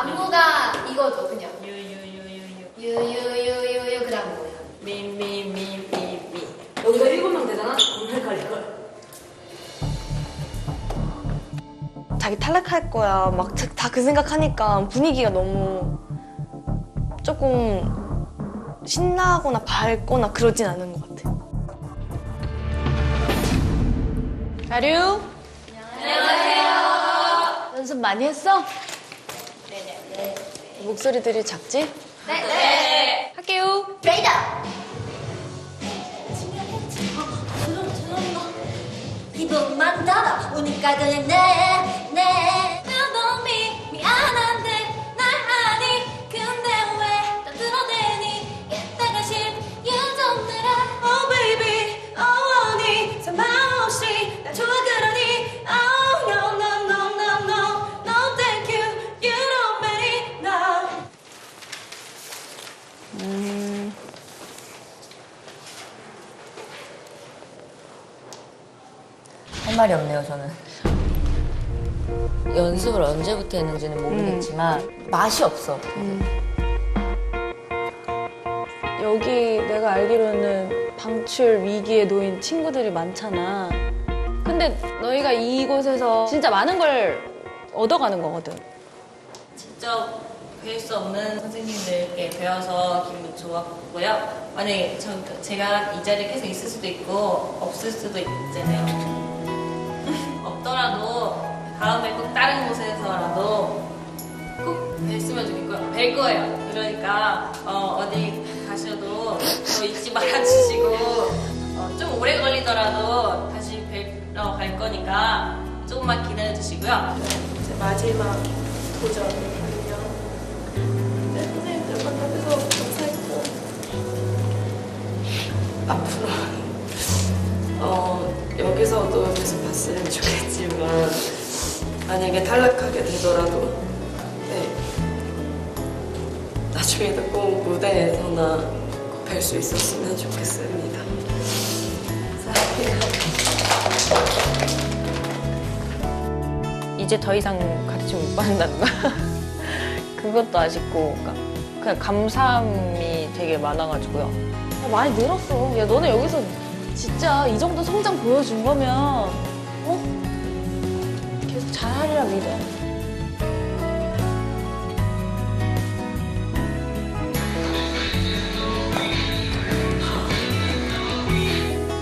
안무가 이거죠, 그냥. 유유유유유 유유유유유 그다음 뭐야? 미미미미미 여기서 일곱 명 되잖아? 겁나 헷갈릴걸. 자기 탈락할 거야. 막 다 그 생각하니까 분위기가 너무 조금 신나거나 밝거나 그러진 않은 것 같아. 아류 안녕하세요 연습 많이 했어? 목소리들이 작지? 네, 네. 할게요 레이더. 입만 닫아 우니까 그냥 내내 할 말이 없네요, 저는. 연습을 언제부터 했는지는 모르겠지만 맛이 없어. 여기 내가 알기로는 방출 위기에 놓인 친구들이 많잖아. 근데 너희가 이곳에서 진짜 많은 걸 얻어가는 거거든 직접 뵐수 없는 선생님들께 배워서 기분 좋았고요. 만약에 저, 제가 이 자리에 계속 있을 수도 있고 없을 수도 있잖아요. 다음에 꼭 다른 곳에서라도 꼭 뵀으면 좋겠고요. 뵐 거예요. 그러니까 어, 디 가셔도 저 잊지 말아주시고 어, 좀 오래 걸리더라도 다시 뵈러 갈 거니까 조금만 기다려 주시고요. 제 마지막 도전이거든요. 네, 선생님들 만나서 감사했고 앞으로 어, 여기서도 계속 봤으면 좋겠지만 만약에 탈락하게 되더라도 네, 나중에도 꼭 무대에서나 꼭뵐수 있었으면 좋겠습니다. 감사합니다. 이제 더 이상 가르침 못 받는다는 거야 그것도 아쉽고 그러니까 그냥 감사함이 되게 많아가지고요 야, 많이 늘었어 야 너네 여기서 진짜 이 정도 성장 보여준 거면 어? 믿어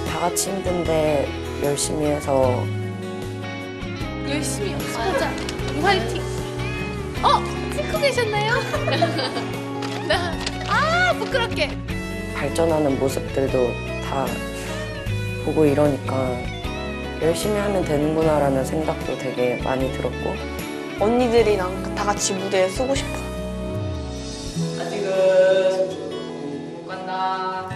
다 같이 힘든데 열심히 해서 열심히 연습하자. 화이팅. 어? 찍고 계셨나요? 나, 아, 부끄럽게. 발전하는 모습들도 다 보고 이러니까 열심히 하면 되는구나라는 생각도 되게 많이 들었고. 언니들이랑 다 같이 무대에 서고 싶어. 아직은 못 간다.